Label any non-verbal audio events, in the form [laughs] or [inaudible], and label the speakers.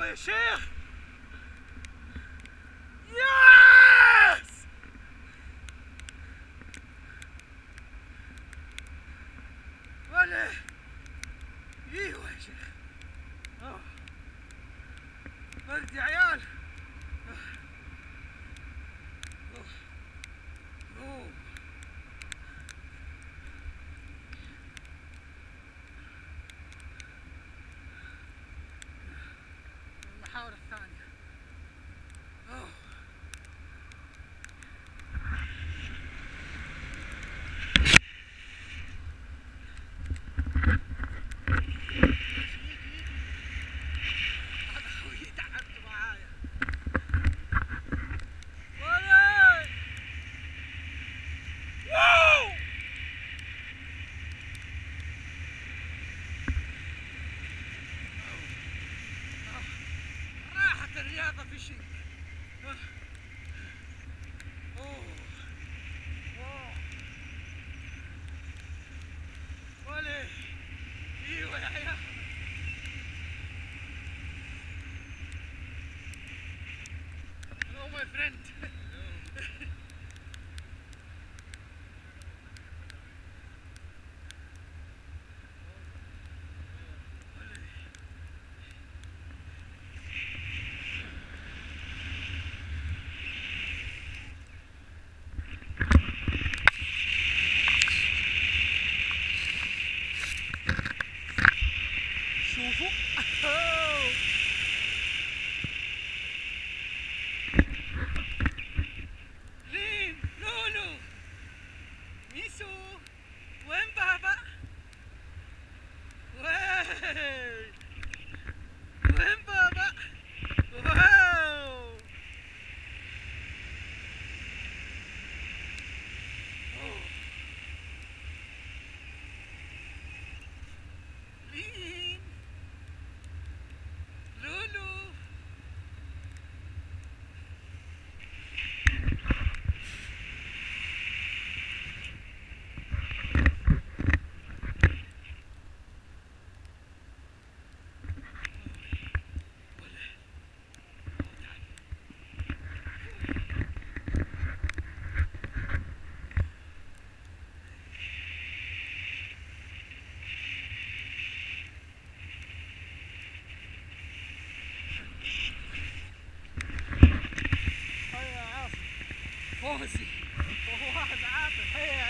Speaker 1: أيوه يا شيخ. يس ولا. إيوه يا شيخ. برد يا عيال Friend! Hey! [laughs] was it? What happened? Hey,